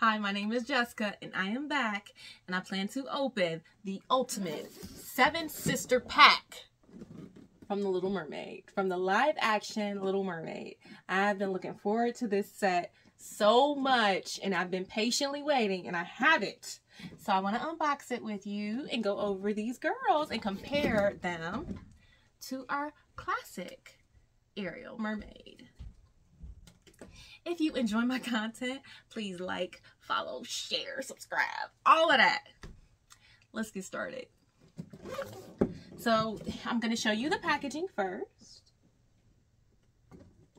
Hi, my name is Jessica and I am back and I plan to open the ultimate seven sister pack from the Little Mermaid, from the live action Little Mermaid. I've been looking forward to this set so much and I've been patiently waiting and I have it. So I want to unbox it with you and go over these girls and compare them to our classic Ariel Mermaid. If you enjoy my content, please like, follow, share, subscribe, all of that. Let's get started. So I'm going to show you the packaging first.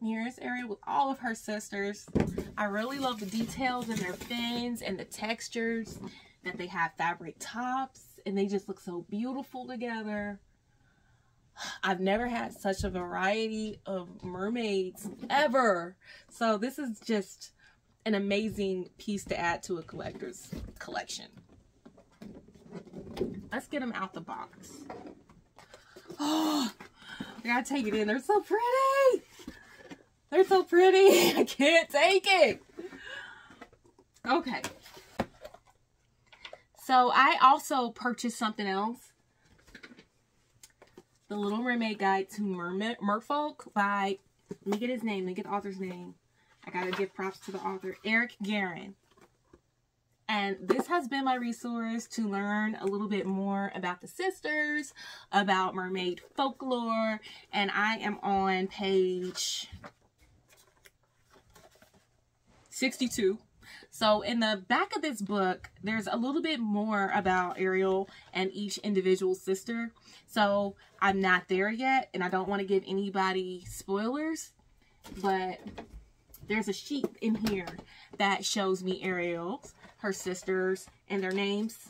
Here's Ariel with all of her sisters. I really love the details in their fins and the textures that they have fabric tops and they just look so beautiful together. I've never had such a variety of mermaids ever. So this is just an amazing piece to add to a collector's collection. Let's get them out the box. Oh, I gotta take it in. They're so pretty. They're so pretty. I can't take it. Okay. So I also purchased something else the Little Mermaid Guide to Mermaid, Merfolk by, let me get his name, let me get the author's name. I gotta give props to the author, Eric Geron. And this has been my resource to learn a little bit more about the sisters, about mermaid folklore, and I am on page 62. So in the back of this book, there's a little bit more about Ariel and each individual sister. So I'm not there yet, and I don't want to give anybody spoilers, but there's a sheet in here that shows me Ariel, her sisters, and their names.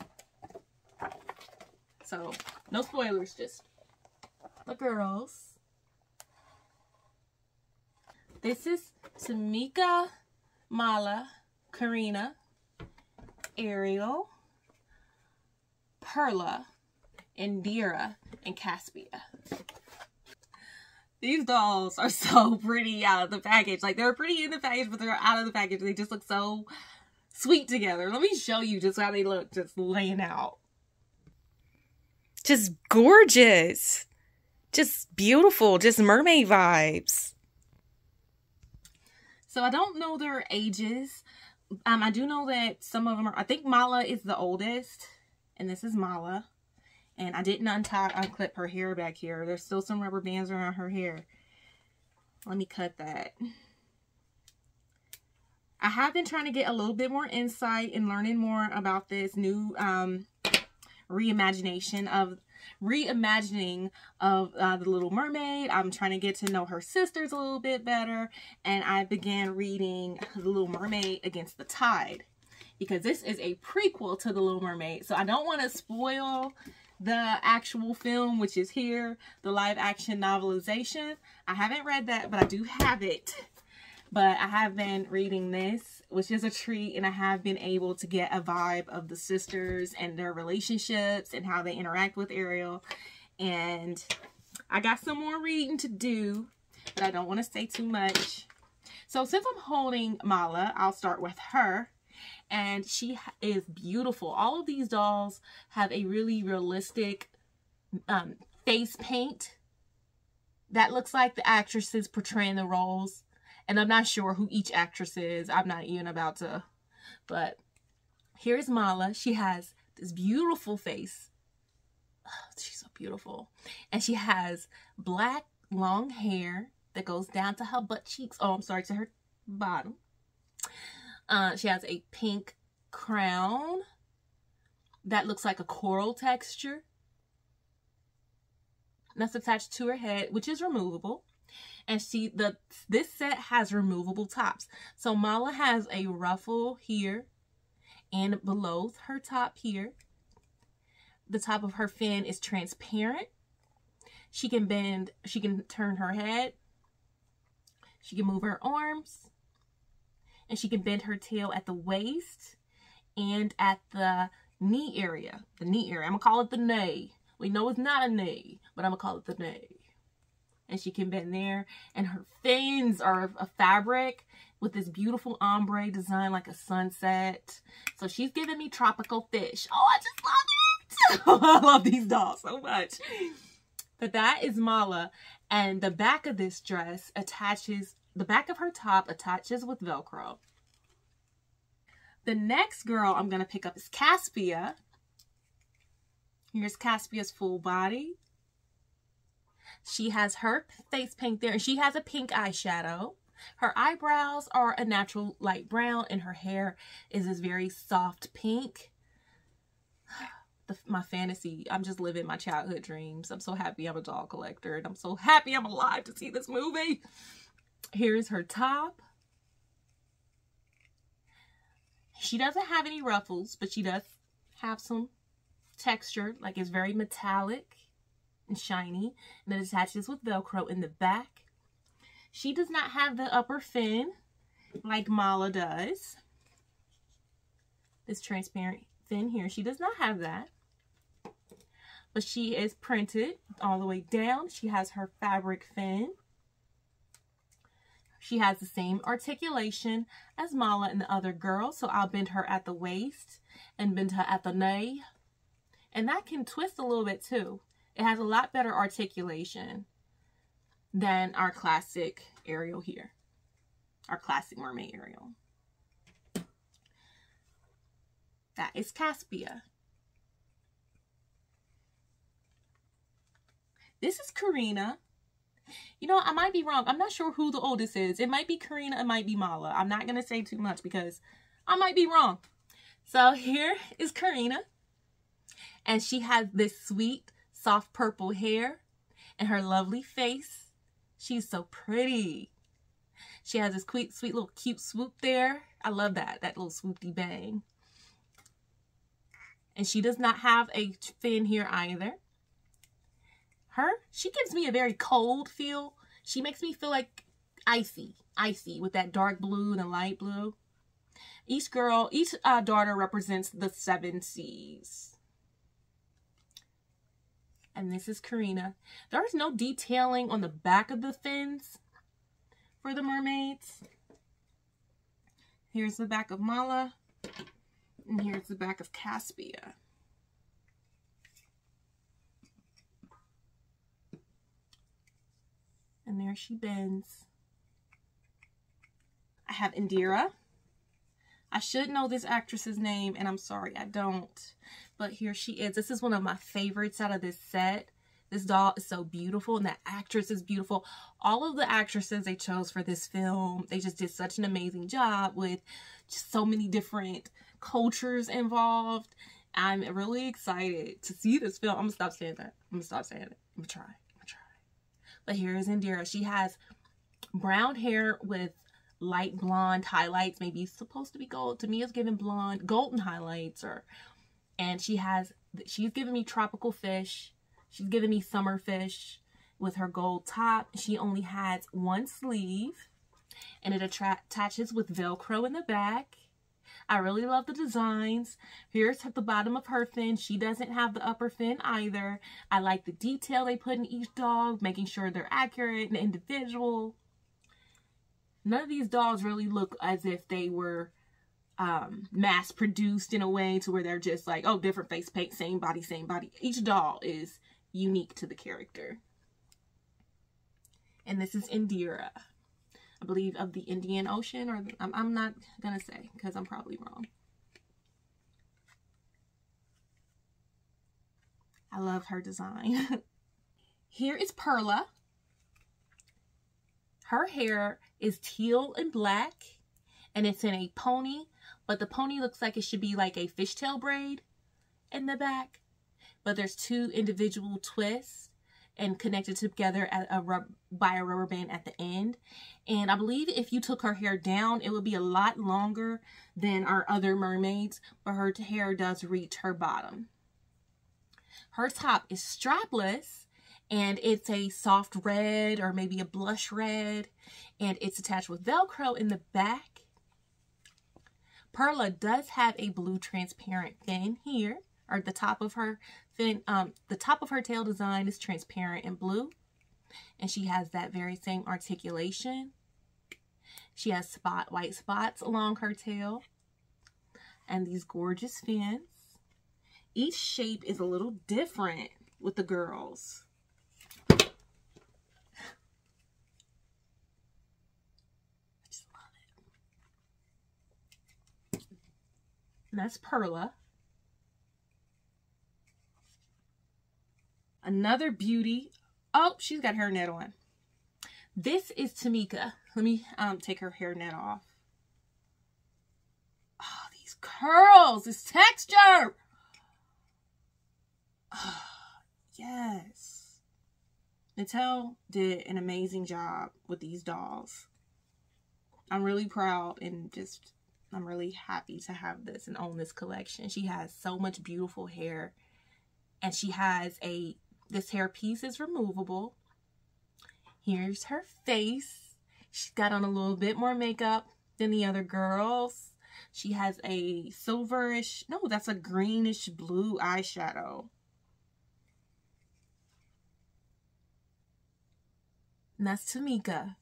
So no spoilers, just the girls. This is Tamika Mala Karina, Ariel, Perla, Indira, and Caspia. These dolls are so pretty out of the package. Like, they're pretty in the package, but they're out of the package. They just look so sweet together. Let me show you just how they look just laying out. Just gorgeous. Just beautiful. Just mermaid vibes. So I don't know their ages. Um, I do know that some of them are, I think Mala is the oldest, and this is Mala. And I didn't untie, unclip her hair back here. There's still some rubber bands around her hair. Let me cut that. I have been trying to get a little bit more insight and learning more about this new um, reimagination of reimagining of uh, The Little Mermaid. I'm trying to get to know her sisters a little bit better. And I began reading The Little Mermaid Against the Tide because this is a prequel to The Little Mermaid. So I don't want to spoil the actual film, which is here, the live action novelization. I haven't read that, but I do have it. But I have been reading this, which is a treat, and I have been able to get a vibe of the sisters and their relationships and how they interact with Ariel. And I got some more reading to do, but I don't want to say too much. So since I'm holding Mala, I'll start with her. And she is beautiful. All of these dolls have a really realistic um, face paint that looks like the actresses portraying the roles and I'm not sure who each actress is. I'm not even about to. But here's Mala. She has this beautiful face. Oh, she's so beautiful. And she has black long hair that goes down to her butt cheeks. Oh, I'm sorry, to her bottom. Uh, she has a pink crown that looks like a coral texture. That's attached to her head, which is removable and she the this set has removable tops. So mala has a ruffle here and below her top here the top of her fin is transparent. She can bend she can turn her head. She can move her arms. And she can bend her tail at the waist and at the knee area. The knee area. I'm gonna call it the knee we know it's not a knee but i'm gonna call it the knee and she can bend there and her fins are a fabric with this beautiful ombre design like a sunset. So she's giving me tropical fish. Oh, I just love it. I love these dolls so much. But that is Mala. And the back of this dress attaches, the back of her top attaches with Velcro. The next girl I'm going to pick up is Caspia. Here's Caspia's full body. She has her face paint there and she has a pink eyeshadow. Her eyebrows are a natural light brown and her hair is this very soft pink. The, my fantasy, I'm just living my childhood dreams. I'm so happy I'm a doll collector and I'm so happy I'm alive to see this movie. Here's her top. She doesn't have any ruffles, but she does have some texture, like it's very metallic and shiny, and it attaches with Velcro in the back. She does not have the upper fin like Mala does. This transparent fin here, she does not have that. But she is printed all the way down. She has her fabric fin. She has the same articulation as Mala and the other girl. So I'll bend her at the waist and bend her at the knee. And that can twist a little bit too. It has a lot better articulation than our classic Ariel here. Our classic mermaid Ariel. That is Caspia. This is Karina. You know, I might be wrong. I'm not sure who the oldest is. It might be Karina, it might be Mala. I'm not going to say too much because I might be wrong. So here is Karina. And she has this sweet, soft purple hair and her lovely face. She's so pretty. She has this sweet, sweet little cute swoop there. I love that, that little swoopy bang. And she does not have a fin here either. Her, she gives me a very cold feel. She makes me feel like icy, icy with that dark blue and the light blue. Each girl, each uh, daughter represents the seven seas. And this is Karina. There's no detailing on the back of the fins for the mermaids. Here's the back of Mala. And here's the back of Caspia. And there she bends. I have Indira. I should know this actress's name, and I'm sorry, I don't. But here she is. This is one of my favorites out of this set. This doll is so beautiful, and the actress is beautiful. All of the actresses they chose for this film, they just did such an amazing job with just so many different cultures involved. I'm really excited to see this film. I'm gonna stop saying that. I'm gonna stop saying it. I'm gonna try. I'm gonna try. But here is Indira. She has brown hair with light blonde highlights. Maybe supposed to be gold. To me, it's giving blonde, golden highlights. Or, and she has. She's giving me tropical fish. She's giving me summer fish with her gold top. She only has one sleeve, and it attaches with Velcro in the back. I really love the designs. Here's at the bottom of her fin. She doesn't have the upper fin either. I like the detail they put in each dog, making sure they're accurate and individual. None of these dolls really look as if they were um, mass produced in a way to where they're just like, oh, different face paint, same body, same body. Each doll is unique to the character. And this is Indira. I believe of the Indian Ocean, or the, I'm, I'm not gonna say because I'm probably wrong. I love her design. Here is Perla. Her hair is teal and black, and it's in a pony, but the pony looks like it should be like a fishtail braid in the back. But there's two individual twists and connected together at a rub- by a rubber band at the end. And I believe if you took her hair down, it would be a lot longer than our other mermaids, but her hair does reach her bottom. Her top is strapless and it's a soft red or maybe a blush red and it's attached with Velcro in the back. Perla does have a blue transparent fin here or the top of her fin, um, the top of her tail design is transparent and blue. And she has that very same articulation. She has spot white spots along her tail and these gorgeous fins. Each shape is a little different with the girls. I just love it. And that's Perla. Another beauty. Oh, she's got her net on. This is Tamika. Let me um, take her hair net off. Oh, these curls, this texture. Oh, yes. Mattel did an amazing job with these dolls. I'm really proud and just, I'm really happy to have this and own this collection. She has so much beautiful hair and she has a, this hair piece is removable. Here's her face. She's got on a little bit more makeup than the other girls. She has a silverish, no, that's a greenish blue eyeshadow. And that's Tamika.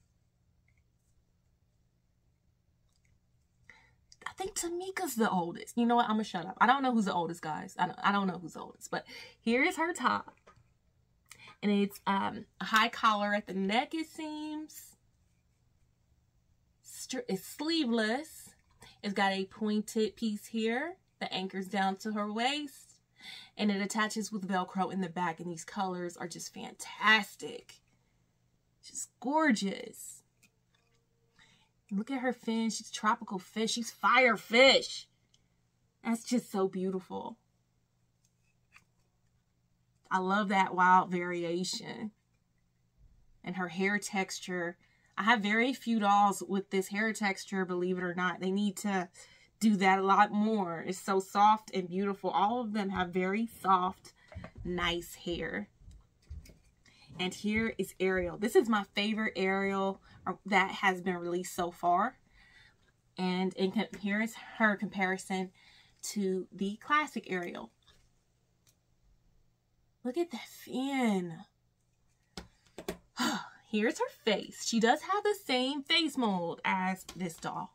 Think Tamika's the oldest. You know what? I'm to shut up. I don't know who's the oldest, guys. I don't, I don't know who's the oldest. But here is her top. And it's um, a high collar at the neck, it seems. It's sleeveless. It's got a pointed piece here that anchors down to her waist. And it attaches with Velcro in the back. And these colors are just fantastic. Just gorgeous. Look at her fin. She's tropical fish. She's fire fish. That's just so beautiful. I love that wild variation. And her hair texture. I have very few dolls with this hair texture, believe it or not. They need to do that a lot more. It's so soft and beautiful. All of them have very soft, nice hair. And here is Ariel. This is my favorite Ariel uh, that has been released so far. And in here is her comparison to the classic Ariel. Look at that fin. Here's her face. She does have the same face mold as this doll.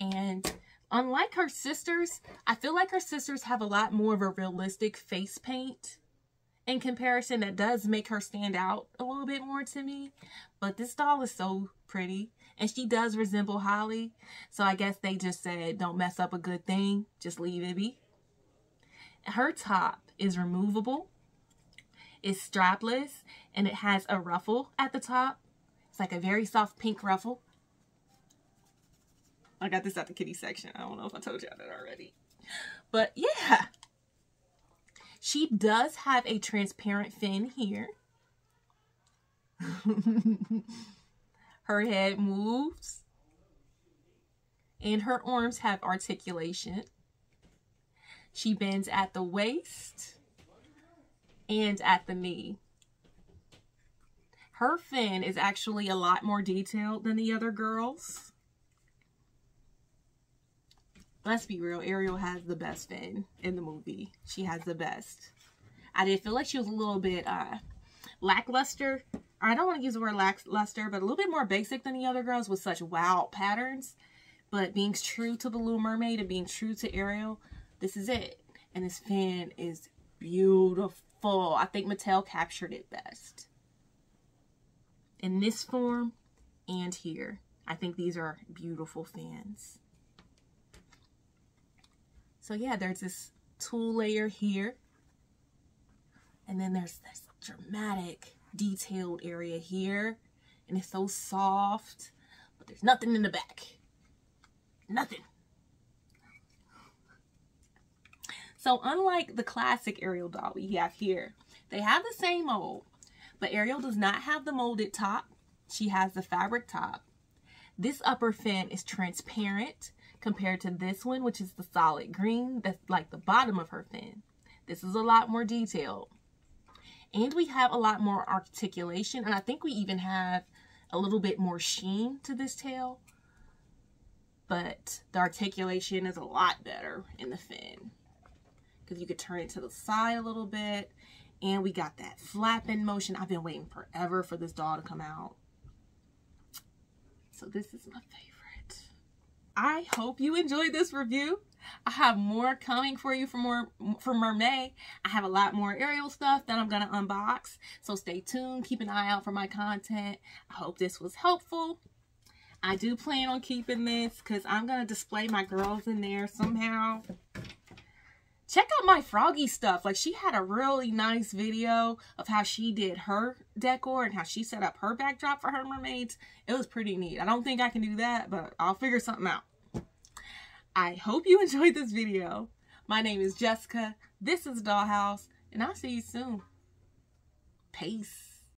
And unlike her sisters, I feel like her sisters have a lot more of a realistic face paint in comparison that does make her stand out a little bit more to me. But this doll is so pretty. And she does resemble Halle. So I guess they just said, don't mess up a good thing. Just leave it be. Her top is removable. It's strapless. And it has a ruffle at the top. It's like a very soft pink ruffle. I got this at the kitty section. I don't know if I told y'all that already. But yeah, she does have a transparent fin here. her head moves. And her arms have articulation. She bends at the waist and at the knee. Her fin is actually a lot more detailed than the other girls let's be real, Ariel has the best fin in the movie. She has the best. I did feel like she was a little bit uh, lackluster. I don't want to use the word lackluster, but a little bit more basic than the other girls with such wild patterns. But being true to the Little Mermaid and being true to Ariel, this is it. And this fin is beautiful. I think Mattel captured it best. In this form and here. I think these are beautiful fins. So yeah, there's this tulle layer here. And then there's this dramatic detailed area here. And it's so soft. But there's nothing in the back. Nothing. So unlike the classic Ariel doll we have here, they have the same mold. But Ariel does not have the molded top. She has the fabric top. This upper fin is transparent compared to this one, which is the solid green. That's like the bottom of her fin. This is a lot more detailed. And we have a lot more articulation. And I think we even have a little bit more sheen to this tail. But the articulation is a lot better in the fin. Because you could turn it to the side a little bit. And we got that flapping motion. I've been waiting forever for this doll to come out. So this is my favorite. I hope you enjoyed this review. I have more coming for you for more for Mermaid. I have a lot more Ariel stuff that I'm gonna unbox. So stay tuned. Keep an eye out for my content. I hope this was helpful. I do plan on keeping this because I'm gonna display my girls in there somehow. Check out my Froggy stuff. Like she had a really nice video of how she did her decor and how she set up her backdrop for her mermaids. It was pretty neat. I don't think I can do that, but I'll figure something out. I hope you enjoyed this video. My name is Jessica. This is Dollhouse, and I'll see you soon. Peace.